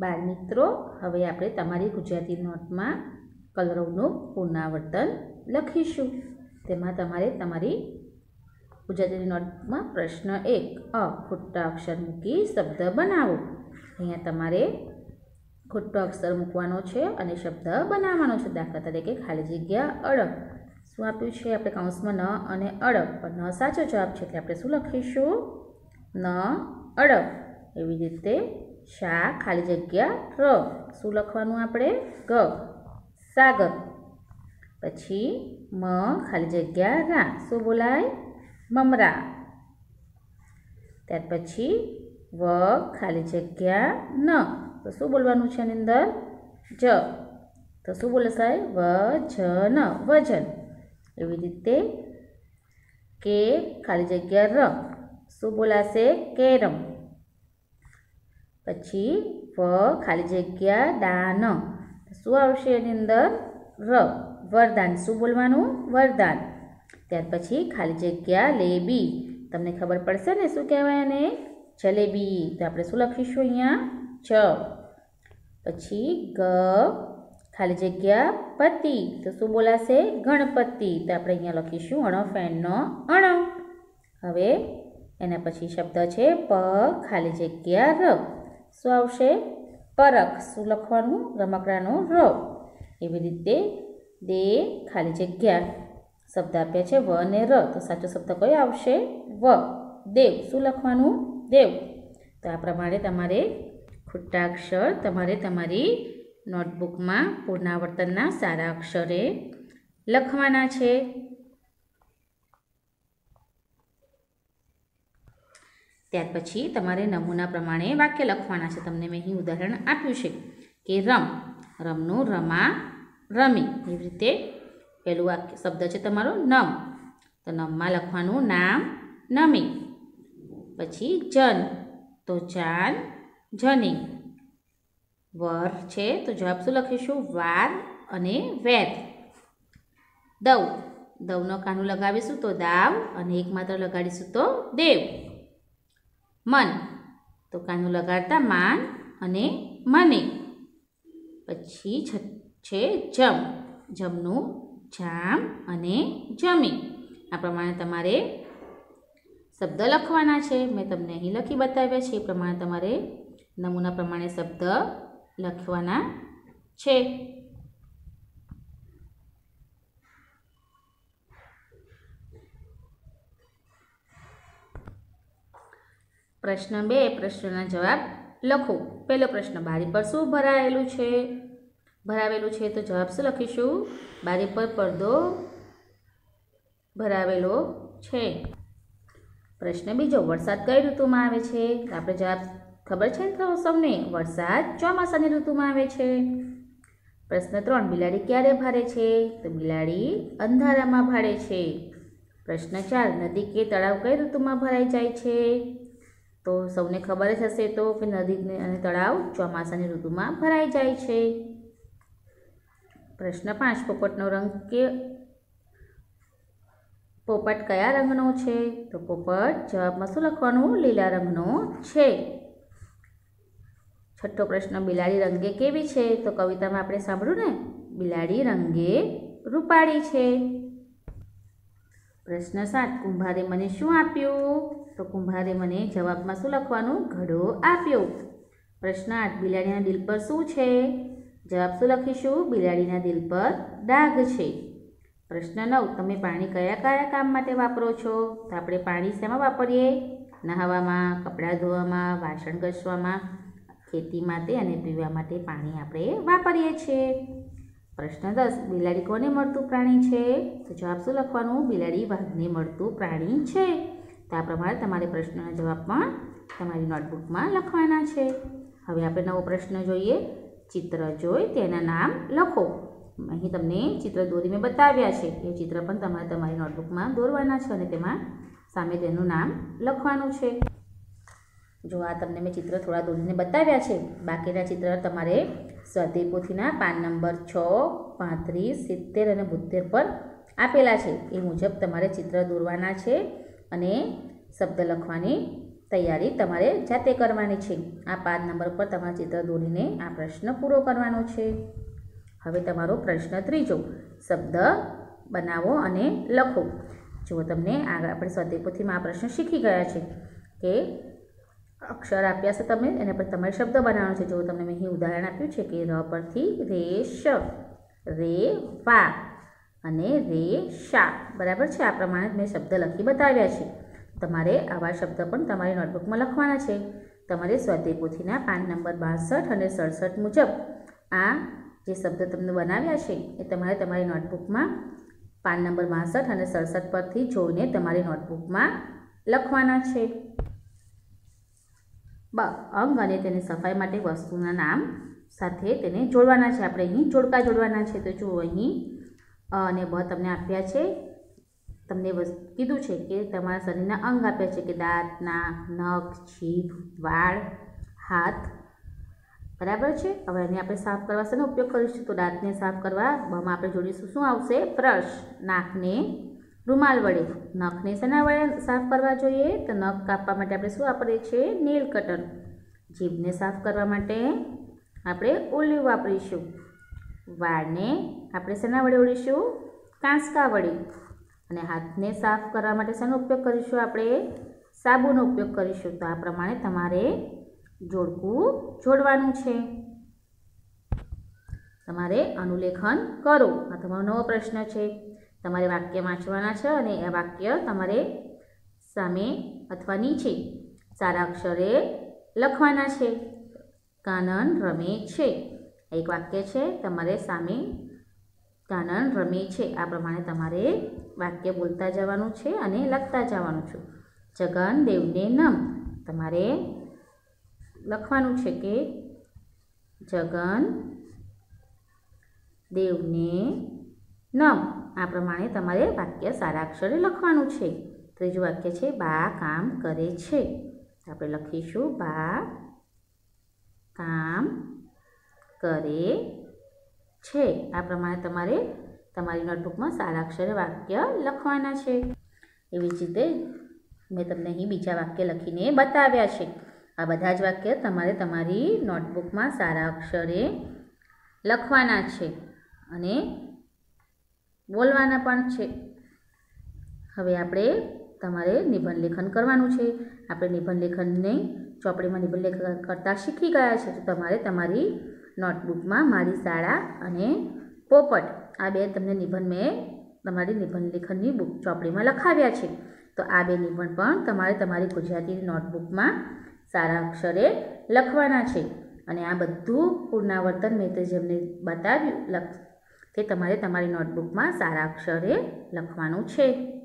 બાળ મિત્રો, હવે આપણે તમારી ગુજરાતી નોટમાં કલરવનું પુનરાવર્તન લખીશું. તેમાં તમારે તમારી ગુજરાતી નોટમાં પ્રશ્ન એક, અ, ખોટા અક્ષર મૂકી શબ્દ બનાવો. અહીંયા તમારે ખોટો અક્ષર મૂકવાનો છે અને શબ્દ બનાવવાનો છે. દાખલા તરીકે ખાલી જગ્યા અડગ. શું આપ્યું છે? આપણે કૌંસમાં ન અને અડગ, પણ ન સાચો જવાબ છે. એટલે આપણે શું લખીશું? ન અડગ. એવી રીતે શા ખાલી જગ્યા ર? શું લખવાનું આપણે? ગ. સાગર. પછી મ ખાલી જગ્યા રા. શું બોલાય? મમરા. ત્યાર પછી વ ખાલી જગ્યા ન. તો શું બોલવાનું છે એની અંદર? જ. તો શું બોલશે વ જ ન વજન. એવી રીતે કે ખાલી જગ્યા ર. શું બોલાશે? કેરમ. પછી વ, ખાલી જગ્યા, દાન. શું આવશે એની અંદર? ર, વરદાન. શું બોલવાનું? વરદાન. ત્યાર પછી ખાલી જગ્યા, લેબી. તમને ખબર પડશે ને શું કહેવાય એને? જલેબી. તો આપણે શું લખીશું અહીંયા? ચ પછી ગ, ખાલી જગ્યા, પતિ. તો શું બોલાશે? ગણપતિ. તો આપણે અહીંયા લખીશું અણ ફેનનો અણ. હવે એના પછી શબ્દ છે પ, ખાલી જગ્યા, ર. શું આવશે પરખ. શું લખવાનું? રમકડાનો ર. એવી રીતે દે ખાલી જગ્યા. શબ્દ આપ્યા છે વ અને ર. તો સાચો શબ્દ કયો આવશે? વ. દેવ. શું લખવાનું? દેવ. તો આ પ્રમાણે તમારે ખોટા અક્ષર તમારે તમારી નોટબુકમાં પુનરાવર્તનના સારા અક્ષરે લખવાના છે. ત્યાર પછી તમારે નમૂના પ્રમાણે વાક્ય લખવાના છે. તમને મેં અહીં ઉદાહરણ આપ્યું છે કે રમ. રમનું રમા રમી. એવી રીતે પહેલું વાક્ય શબ્દ છે તમારો નમ. તો નમમાં લખવાનું નામ નમી. પછી જન. તો જાન જની. વર છે તો જવાબ શું લખીશું? વાર અને વેર દવ. દવનો કાનું લગાવીશું તો દાવ અને એક માત્ર લગાડીશું તો દેવ. મન. તો કાનું લગાડતા માન અને મને. પછી છે જમ. જમનું જામ અને જમી. આ પ્રમાણે તમારે શબ્દ લખવાના છે. મેં તમને અહીં લખી બતાવ્યા છે. એ પ્રમાણે તમારે નમૂના પ્રમાણે શબ્દ લખવાના છે. પ્રશ્ન બે, પ્રશ્નના જવાબ લખો. પહેલો પ્રશ્ન, બારી પર શું ભરાયેલું છે? ભરાવેલું છે તો જવાબ શું લખીશું? બારી પર પડદો ભરાવેલો છે. પ્રશ્ન બીજો, વરસાદ કઈ ઋતુમાં આવે છે? આપણે જવાબ ખબર છે ને સૌને વરસાદ ચોમાસાની ઋતુમાં આવે છે. પ્રશ્ન ત્રણ, બિલાડી ક્યારે ભારે છે? તો બિલાડી અંધારામાં ભાડે છે. પ્રશ્ન ચાર, નદી કે તળાવ કઈ ઋતુમાં ભરાઈ જાય છે? તો સૌને ખબર જ હશે તો કે નદી અને તળાવ ચોમાસાની ઋતુમાં ભરાઈ જાય છે. પ્રશ્ન પાંચ, પોપટનો રંગ કે પોપટ કયા રંગનો છે? તો પોપટ જવાબમાં શું લખવાનું? લીલા રંગનો છે. છઠ્ઠો પ્રશ્ન, બિલાડી રંગે કેવી છે? તો કવિતામાં આપણે સાંભળ્યું ને, બિલાડી રંગે રૂપાળી છે. પ્રશ્ન સાત, કુંભારે મને શું આપ્યું? તો કુંભારે મને જવાબમાં શું લખવાનું? ઘડો આપ્યો. પ્રશ્ન આઠ, બિલાડીના દિલ પર શું છે? જવાબ શું લખીશું? બિલાડીના દિલ પર ડાઘ છે. પ્રશ્ન નવ, તમે પાણી કયા કયા કામ માટે વાપરો છો? તો આપણે પાણી શેમાં વાપરીએ? નહાવામાં, કપડાં ધોવામાં, વાસણ ઘસવામાં, ખેતી માટે અને પીવા માટે પાણી આપણે વાપરીએ છીએ. પ્રશ્ન દસ, બિલાડી કોને મળતું પ્રાણી છે? તો જવાબ શું લખવાનું? બિલાડી વાઘને મળતું પ્રાણી છે. તો આ પ્રમાણે તમારે પ્રશ્નના જવાબ પણ તમારી નોટબુકમાં લખવાના છે. હવે આપણે નવો પ્રશ્ન જોઈએ. ચિત્ર જોઈ તેના નામ લખો. અહીં તમને ચિત્ર દોરી મેં બતાવ્યા છે. એ ચિત્ર પણ તમારે તમારી નોટબુકમાં દોરવાના છે અને તેમાં સામે તેનું નામ લખવાનું છે. જો આ તમને મેં ચિત્ર થોડા દોરીને બતાવ્યા છે, બાકીના ચિત્ર તમારે સ્વાધ્યાય પોથીના પાન નંબર છ, પાંત્રીસ, સિત્તેર અને બોતેર પર આપેલા છે. એ મુજબ તમારે ચિત્ર દોરવાના છે અને શબ્દ લખવાની તૈયારી તમારે જાતે કરવાની છે. આ પાંચ નંબર પર તમારે ચિત્ર દોરીને આ પ્રશ્ન પૂરો કરવાનો છે. હવે તમારો પ્રશ્ન ત્રીજો, શબ્દ બનાવો અને લખો. જો તમને આગળ આપણે સ્વદેપોથીમાં આ પ્રશ્ન શીખી ગયા છે કે અક્ષર આપ્યા છે તમે, એના પર તમારે શબ્દ બનાવવાનો છે. જો તમને મેં અહીં ઉદાહરણ આપ્યું છે કે ર પરથી રેશ, રે, વા અને રે, શા. બરાબર છે? આ પ્રમાણે મેં શબ્દ લખી બતાવ્યા છે. તમારે આવા શબ્દ પણ તમારી નોટબુકમાં લખવાના છે. તમારે સ્વાધ્યાય પોથીના પાન નંબર બાસઠ અને સડસઠ મુજબ આ જે શબ્દ તમને બનાવ્યા છે, એ તમારે તમારી નોટબુકમાં પાન નંબર બાસઠ અને સડસઠ પરથી જોઈને તમારી નોટબુકમાં લખવાના છે. બ, અંગ અને તેની સફાઈ માટે વસ્તુના નામ સાથે તેને જોડવાના છે. આપણે અહીં જોડકા જોડવાના છે. તો જુઓ અહીં. અને બ તમને આપ્યા છે. તમને કીધું છે કે તમારા શરીરના અંગ આપ્યા છે કે દાંત, નાક, નખ, જીભ, વાળ, હાથ. બરાબર છે? હવે એને આપણે સાફ કરવા શેનો ઉપયોગ કરીશું? તો દાંતને સાફ કરવા, બમાં આપણે જોડીશું. શું આવશે? બ્રશ. નાકને રૂમાલ વડે. નખને શેના વડે સાફ કરવા જોઈએ? તો નખ કાપવા માટે આપણે શું વાપરીએ છીએ? Nail cutter. જીભને સાફ કરવા માટે આપણે ઓલિવ વાપરીશું. વાળને આપણે શેના વડે ઓળીશું? કાંસકા વડે. અને હાથને સાફ કરવા માટે શેનો ઉપયોગ કરીશું આપણે? સાબુનો ઉપયોગ કરીશું. તો આ પ્રમાણે તમારે જોડકું જોડવાનું છે. તમારે અનુલેખન કરો. આ તમારો નવો પ્રશ્ન છે. તમારે વાક્ય વાંચવાના છે અને એ વાક્ય તમારે સામે અથવા નીચે સારા અક્ષરે લખવાના છે. કાનન રમે છે. એક વાક્ય છે, તમારે સામે કાનન રમે છે. આ પ્રમાણે તમારે વાક્ય બોલતા જવાનું છે અને લખતા જવાનું છે. જગન દેવને નમ. તમારે લખવાનું છે કે જગન દેવને નમ. આ પ્રમાણે તમારે વાક્ય સારા અક્ષરે લખવાનું છે. ત્રીજું વાક્ય છે, બા કામ કરે છે. આપણે લખીશું, બા કામ કરે છે. આ પ્રમાણે તમારે તમારી નોટબુકમાં સારા અક્ષરે વાક્ય લખવાના છે. એવી જ રીતે મેં તમને અહીં બીજા વાક્ય લખીને બતાવ્યા છે. આ બધા જ વાક્ય તમારે તમારી નોટબુકમાં સારા અક્ષરે લખવાના છે. અને બોલવાના પણ છે. હવે આપણે તમારે નિબંધ લેખન કરવાનું છે. આપણે નિબંધ લેખનને ચોપડીમાં નિબંધ લેખન કરતાં શીખી ગયા છે. તો તમારે તમારી નોટબુકમાં મારી શાળા અને પોપટ આ બે તમને નિબંધ મેં તમારી નિબંધ લેખનની બુક ચોપડીમાં લખાવ્યા છે. તો આ બે નિબંધ પણ તમારે તમારી ગુજરાતી નોટબુકમાં સારા અક્ષરે લખવાના છે. અને આ બધું પુનરાવર્તન મેં તે જેમને બતાવ્યું તે તમારે તમારી નોટબુકમાં સારા અક્ષરે લખવાનું છે.